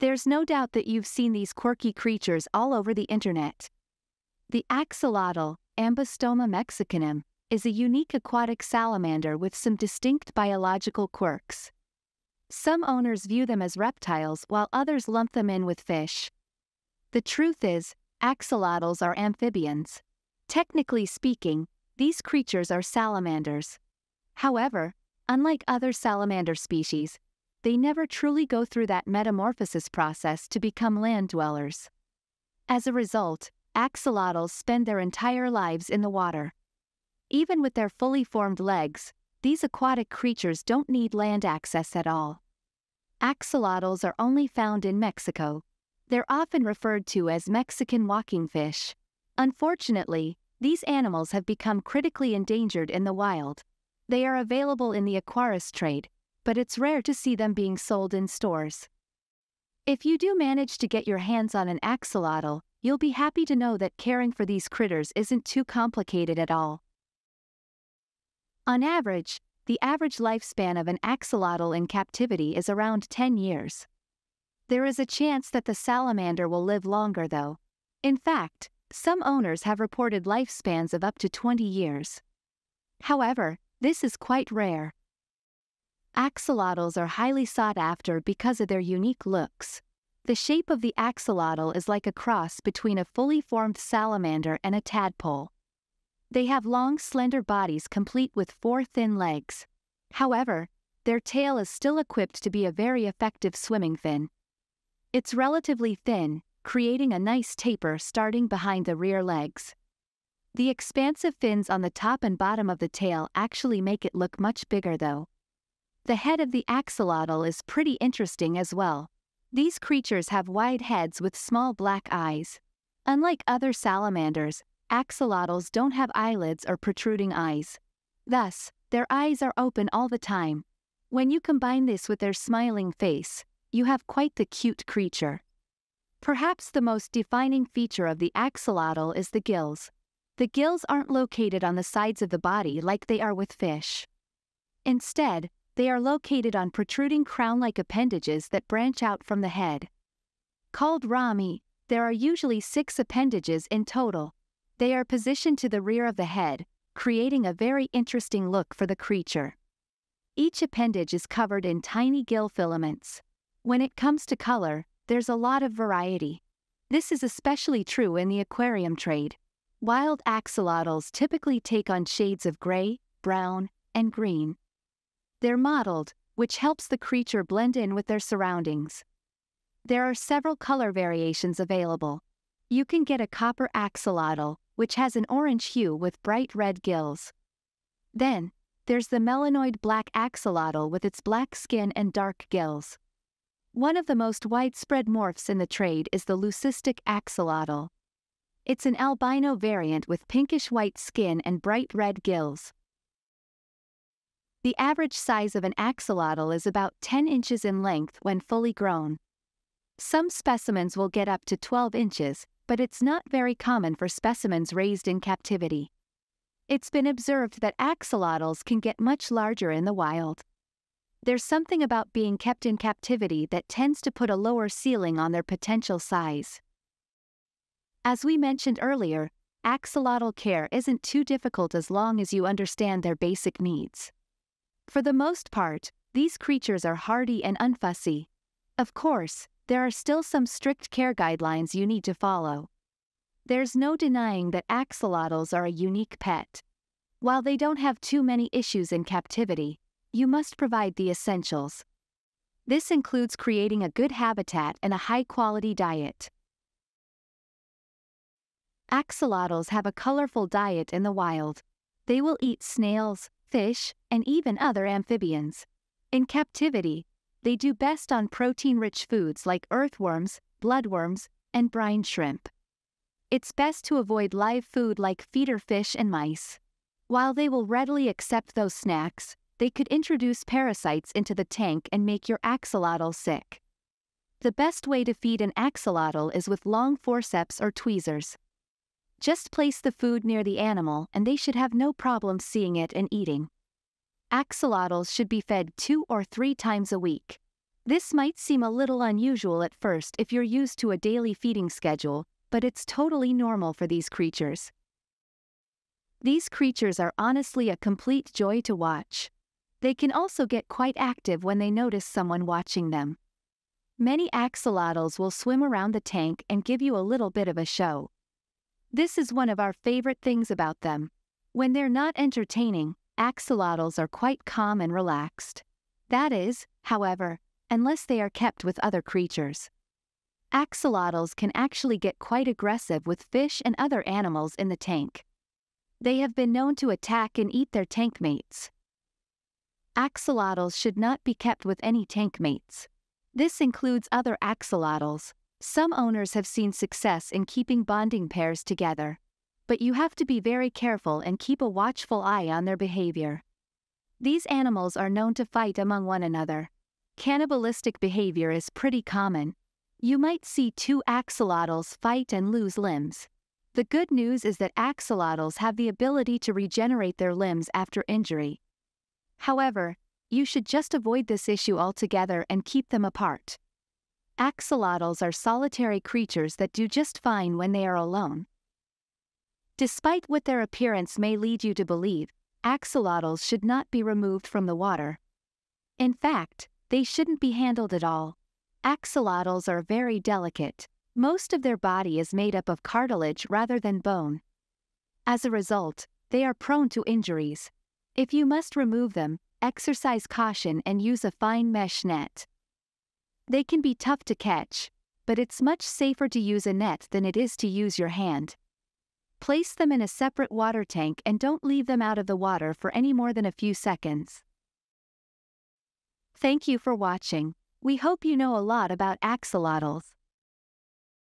There's no doubt that you've seen these quirky creatures all over the internet. The axolotl, Ambystoma mexicanum, is a unique aquatic salamander with some distinct biological quirks. Some owners view them as reptiles while others lump them in with fish. The truth is, axolotls are amphibians. Technically speaking, these creatures are salamanders. However, unlike other salamander species, they never truly go through that metamorphosis process to become land dwellers. As a result, axolotls spend their entire lives in the water. Even with their fully formed legs, these aquatic creatures don't need land access at all. Axolotls are only found in Mexico. They're often referred to as Mexican walking fish. Unfortunately, these animals have become critically endangered in the wild. They are available in the aquarist trade, but it's rare to see them being sold in stores. If you do manage to get your hands on an axolotl, you'll be happy to know that caring for these critters isn't too complicated at all. On average, the average lifespan of an axolotl in captivity is around 10 years. There is a chance that the salamander will live longer though. In fact, some owners have reported lifespans of up to 20 years. However, this is quite rare. Axolotls are highly sought after because of their unique looks. The shape of the axolotl is like a cross between a fully formed salamander and a tadpole. They have long slender bodies complete with four thin legs. However, their tail is still equipped to be a very effective swimming fin. It's relatively thin, creating a nice taper starting behind the rear legs. The expansive fins on the top and bottom of the tail actually make it look much bigger though. The head of the axolotl is pretty interesting as well. These creatures have wide heads with small black eyes. Unlike other salamanders, axolotls don't have eyelids or protruding eyes. Thus, their eyes are open all the time. When you combine this with their smiling face, you have quite the cute creature. Perhaps the most defining feature of the axolotl is the gills. The gills aren't located on the sides of the body like they are with fish. Instead, they are located on protruding crown-like appendages that branch out from the head. Called rami, there are usually six appendages in total. They are positioned to the rear of the head, creating a very interesting look for the creature. Each appendage is covered in tiny gill filaments. When it comes to color, there's a lot of variety. This is especially true in the aquarium trade. Wild axolotls typically take on shades of gray, brown, and green. They're mottled, which helps the creature blend in with their surroundings. There are several color variations available. You can get a copper axolotl, which has an orange hue with bright red gills. Then, there's the melanoid black axolotl with its black skin and dark gills. One of the most widespread morphs in the trade is the leucistic axolotl. It's an albino variant with pinkish-white skin and bright red gills. The average size of an axolotl is about 10 inches in length when fully grown. Some specimens will get up to 12 inches, but it's not very common for specimens raised in captivity. It's been observed that axolotls can get much larger in the wild. There's something about being kept in captivity that tends to put a lower ceiling on their potential size. As we mentioned earlier, axolotl care isn't too difficult as long as you understand their basic needs. For the most part, these creatures are hardy and unfussy. Of course, there are still some strict care guidelines you need to follow. There's no denying that axolotls are a unique pet. While they don't have too many issues in captivity, you must provide the essentials. This includes creating a good habitat and a high-quality diet. Axolotls have a colorful diet in the wild. They will eat snails, fish, and even other amphibians. In captivity, they do best on protein-rich foods like earthworms, bloodworms, and brine shrimp. It's best to avoid live food like feeder fish and mice. While they will readily accept those snacks, they could introduce parasites into the tank and make your axolotl sick. The best way to feed an axolotl is with long forceps or tweezers. Just place the food near the animal and they should have no problem seeing it and eating. Axolotls should be fed two or three times a week. This might seem a little unusual at first if you're used to a daily feeding schedule, but it's totally normal for these creatures. These creatures are honestly a complete joy to watch. They can also get quite active when they notice someone watching them. Many axolotls will swim around the tank and give you a little bit of a show. This is one of our favorite things about them. When they're not entertaining, axolotls are quite calm and relaxed. That is, however, unless they are kept with other creatures. Axolotls can actually get quite aggressive with fish and other animals in the tank. They have been known to attack and eat their tank mates. Axolotls should not be kept with any tank mates. This includes other axolotls. Some owners have seen success in keeping bonding pairs together. But you have to be very careful and keep a watchful eye on their behavior. These animals are known to fight among one another. Cannibalistic behavior is pretty common. You might see two axolotls fight and lose limbs. The good news is that axolotls have the ability to regenerate their limbs after injury. However, you should just avoid this issue altogether and keep them apart. Axolotls are solitary creatures that do just fine when they are alone. Despite what their appearance may lead you to believe, axolotls should not be removed from the water. In fact, they shouldn't be handled at all. Axolotls are very delicate. Most of their body is made up of cartilage rather than bone. As a result, they are prone to injuries. If you must remove them, exercise caution and use a fine mesh net. They can be tough to catch, but it's much safer to use a net than it is to use your hand. Place them in a separate water tank and don't leave them out of the water for any more than a few seconds. Thank you for watching. We hope you know a lot about axolotls.